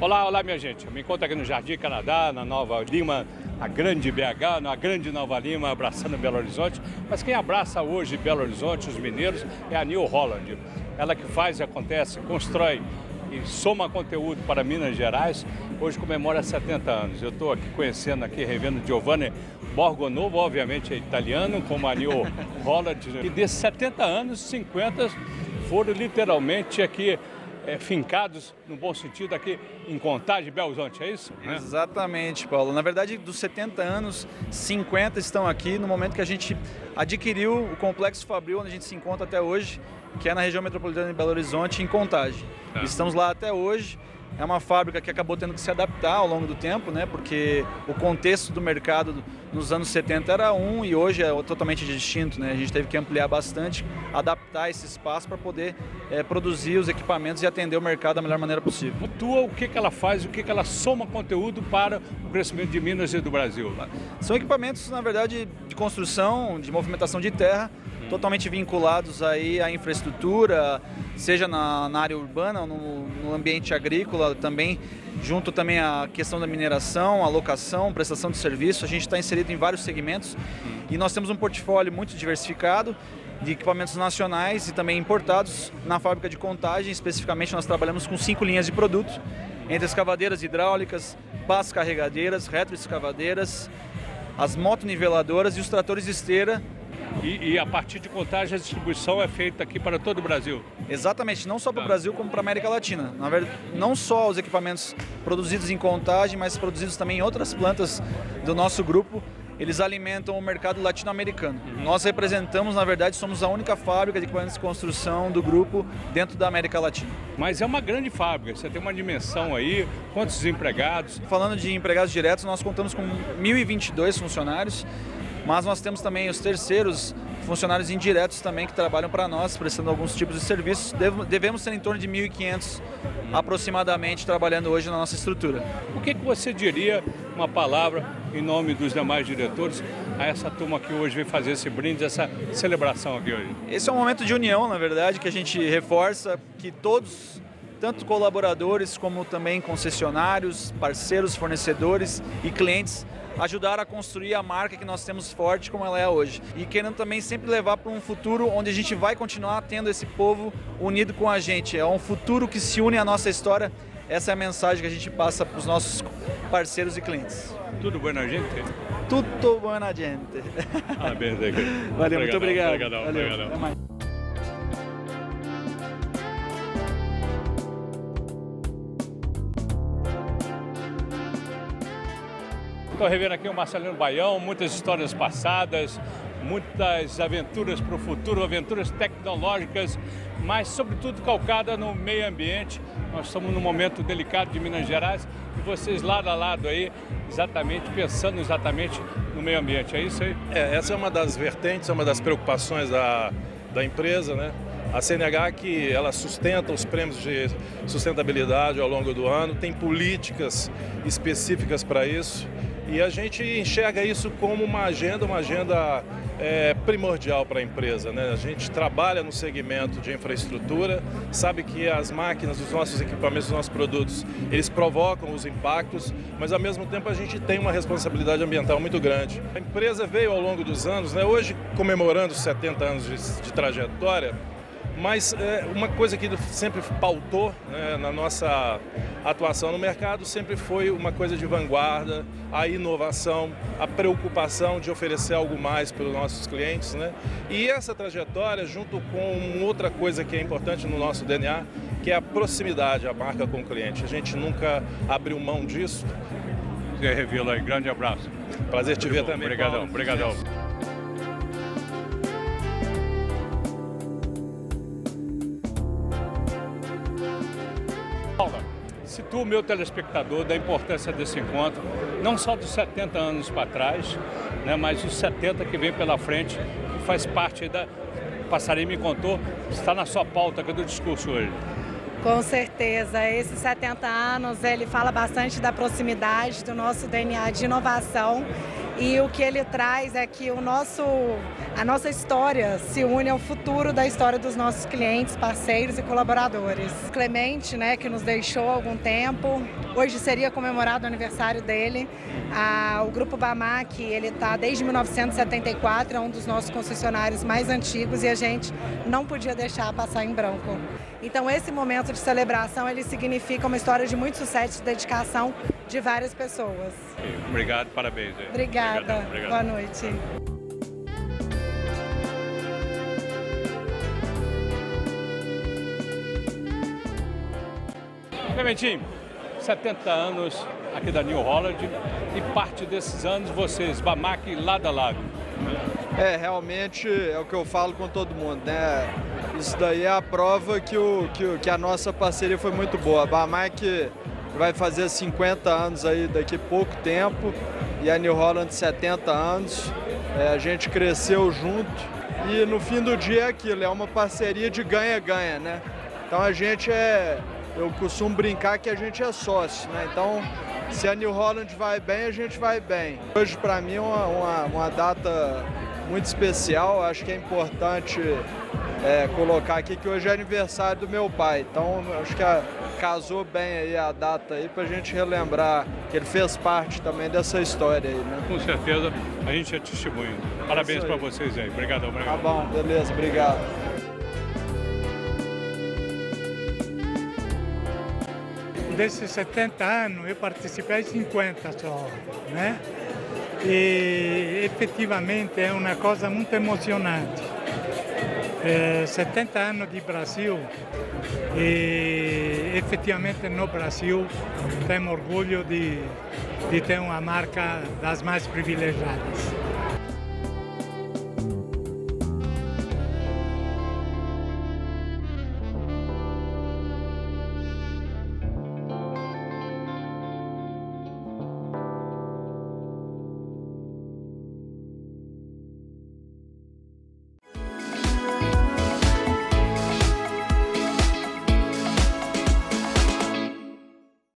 Olá, olá minha gente. Me encontro aqui no Jardim Canadá, na Nova Lima, a grande BH, na grande Nova Lima, abraçando Belo Horizonte. Mas quem abraça hoje Belo Horizonte, os mineiros, é a New Holland. Ela que faz, acontece, constrói e soma conteúdo para Minas Gerais. Hoje comemora 70 anos. Eu estou aqui conhecendo, aqui revendo Giovanni Borgonovo, obviamente é italiano, como a New Holland. E desses 70 anos, 50 foram literalmente aqui é, fincados, no bom sentido, aqui em Contagem, Belo Horizonte, é isso? Né? Exatamente, Paulo. Na verdade, dos 70 anos, 50 estão aqui no momento que a gente adquiriu o Complexo Fabril, onde a gente se encontra até hoje, que é na região metropolitana de Belo Horizonte, em Contagem. Tá. Estamos lá até hoje. É uma fábrica que acabou tendo que se adaptar ao longo do tempo, né? Porque o contexto do mercado nos anos 70 era um e hoje é totalmente distinto, né? A gente teve que ampliar bastante, adaptar esse espaço para poder é, produzir os equipamentos e atender o mercado da melhor maneira possível. Tua, o que, que ela faz, o que, que ela soma conteúdo para o crescimento de Minas e do Brasil? São equipamentos, na verdade, de construção, de movimentação de terra, totalmente vinculados aí à infraestrutura, seja na, na área urbana, no, no, ambiente agrícola também, junto também à questão da mineração, alocação, prestação de serviço. A gente está inserido em vários segmentos e nós temos um portfólio muito diversificado de equipamentos nacionais e também importados. Na fábrica de contagem, especificamente, nós trabalhamos com cinco linhas de produtos, entre escavadeiras hidráulicas, pás carregadeiras, retroescavadeiras, as motoniveladoras e os tratores de esteira e, e, a partir de contagem a distribuição é feita aqui para todo o Brasil? Exatamente, não só para o tá. Brasil como para a América Latina. Na verdade, não só os equipamentos produzidos em contagem, mas produzidos também em outras plantas do nosso grupo, eles alimentam o mercado latino-americano. Uhum. Nós representamos, na verdade, somos a única fábrica de equipamentos de construção do grupo dentro da América Latina. Mas é uma grande fábrica, você tem uma dimensão aí, quantos empregados? Falando de empregados diretos, nós contamos com 1.022 funcionários mas nós temos também os terceiros funcionários indiretos também que trabalham para nós, prestando alguns tipos de serviços. Devemos ter em torno de 1.500 aproximadamente trabalhando hoje na nossa estrutura. O que, que você diria, uma palavra, em nome dos demais diretores, a essa turma que hoje vem fazer esse brinde, essa celebração aqui hoje? Esse é um momento de união, na verdade, que a gente reforça que todos tanto colaboradores como também concessionários, parceiros, fornecedores e clientes ajudar a construir a marca que nós temos forte como ela é hoje. E querendo também sempre levar para um futuro onde a gente vai continuar tendo esse povo unido com a gente. É um futuro que se une à nossa história. Essa é a mensagem que a gente passa para os nossos parceiros e clientes. Tudo bom na gente? Tudo bom na gente. Ah, bem, Valeu, muito obrigado. Obrigadão, Valeu. Obrigadão. Estou revendo aqui o Marcelino Baião, muitas histórias passadas, muitas aventuras para o futuro, aventuras tecnológicas, mas sobretudo calcada no meio ambiente. Nós estamos num momento delicado de Minas Gerais e vocês lado a lado aí, exatamente, pensando exatamente no meio ambiente. É isso aí? É, essa é uma das vertentes, é uma das preocupações da, da empresa, né? A CNH que ela sustenta os prêmios de sustentabilidade ao longo do ano, tem políticas específicas para isso. E a gente enxerga isso como uma agenda, uma agenda é, primordial para a empresa. Né? A gente trabalha no segmento de infraestrutura, sabe que as máquinas, os nossos equipamentos, os nossos produtos, eles provocam os impactos, mas ao mesmo tempo a gente tem uma responsabilidade ambiental muito grande. A empresa veio ao longo dos anos, né, hoje comemorando 70 anos de, de trajetória, mas é, uma coisa que sempre pautou né, na nossa atuação no mercado sempre foi uma coisa de vanguarda, a inovação, a preocupação de oferecer algo mais para os nossos clientes. Né? E essa trajetória, junto com outra coisa que é importante no nosso DNA, que é a proximidade, a marca com o cliente. A gente nunca abriu mão disso. Zé Revila aí, grande abraço. Prazer te ver também. Obrigadão, obrigadão. Situa o meu telespectador da importância desse encontro, não só dos 70 anos para trás, né, mas os 70 que vem pela frente, que faz parte da. Passarinho me contou, está na sua pauta do discurso hoje. Com certeza, esses 70 anos ele fala bastante da proximidade do nosso DNA de inovação e o que ele traz é que o nosso, a nossa história se une ao futuro da história dos nossos clientes, parceiros e colaboradores. Clemente, né, que nos deixou há algum tempo, hoje seria comemorado o aniversário dele. Ah, o Grupo Bamac, ele está desde 1974, é um dos nossos concessionários mais antigos e a gente não podia deixar passar em branco. Então esse momento de celebração, ele significa uma história de muito sucesso e dedicação de várias pessoas. Obrigado, parabéns. Obrigada. Obrigado. Boa noite. Clementinho, 70 anos aqui da New Holland e parte desses anos vocês, Bamac, lado a lado. É, realmente é o que eu falo com todo mundo, né? Isso daí é a prova que, o, que, que a nossa parceria foi muito boa. A Bamac vai fazer 50 anos aí daqui a pouco tempo e a New Holland 70 anos. É, a gente cresceu junto e no fim do dia é aquilo, é uma parceria de ganha-ganha, né? Então a gente é, eu costumo brincar que a gente é sócio, né? Então se a New Holland vai bem, a gente vai bem. Hoje para mim é uma, uma, uma data muito especial, acho que é importante é, colocar aqui que hoje é aniversário do meu pai, então acho que a, casou bem aí a data aí para a gente relembrar que ele fez parte também dessa história aí, né? Com certeza, a gente é testemunho. Parabéns é para vocês aí. Obrigadão, obrigado. Tá bom, beleza, obrigado. Desses 70 anos eu participei 50 só, né? E efetivamente é uma coisa muito emocionante. É, 70 anos de Brasil e efetivamente no Brasil temos orgulho de, de ter uma marca das mais privilegiadas.